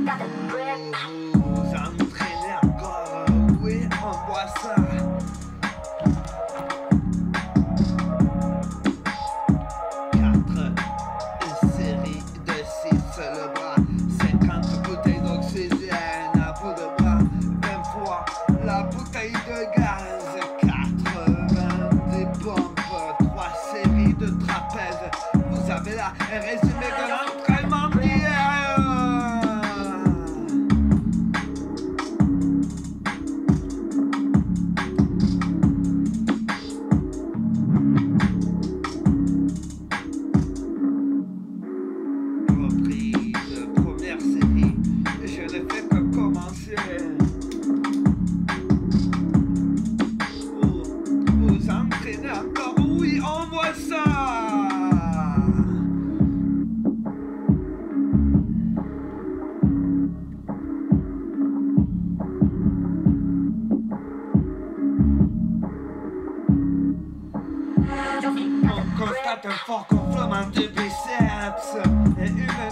Vous vous entraînez encore, euh, oui, on voit ça. 4 séries de 6, le bras, 50 bouteilles d'oxygène à bout de bras, 20 fois la bouteille de gaz, 80 des pompes, 3 séries de trapèzes, vous avez la RS reprise, première série, je ne fais que commencer. Vous, vous entraînez encore, oui, on voit ça. On constate un fort gonflement de biceps et une